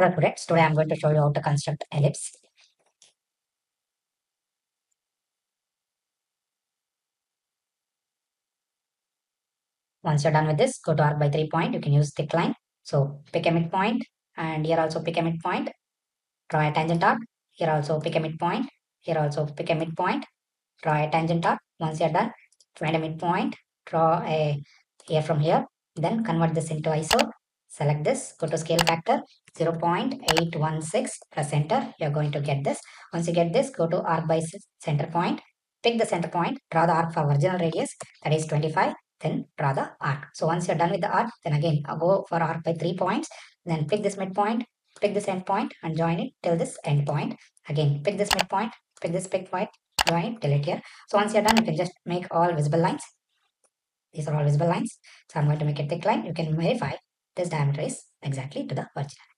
Hello students, today I am going to show you how to construct ellipse. Once you're done with this, go to arc by 3 point, you can use thick line. So pick a midpoint and here also pick a midpoint, draw a tangent arc, here also pick a midpoint, here also pick a midpoint, draw a tangent arc. Once you're done, find a midpoint, draw a here from here, then convert this into ISO, select this, go to scale factor 0.816, press enter, you're going to get this. Once you get this, go to arc by center point, pick the center point, draw the arc for original radius, that is 25, then draw the arc. So once you're done with the arc, then again I'll go for arc by three points, then pick this midpoint, pick this end point and join it till this end point. Again, pick this midpoint, pick this pick point, join it till it here. So once you're done, you can just make all visible lines. These are all visible lines. So I'm going to make a thick line. You can verify this diameter is exactly to the original.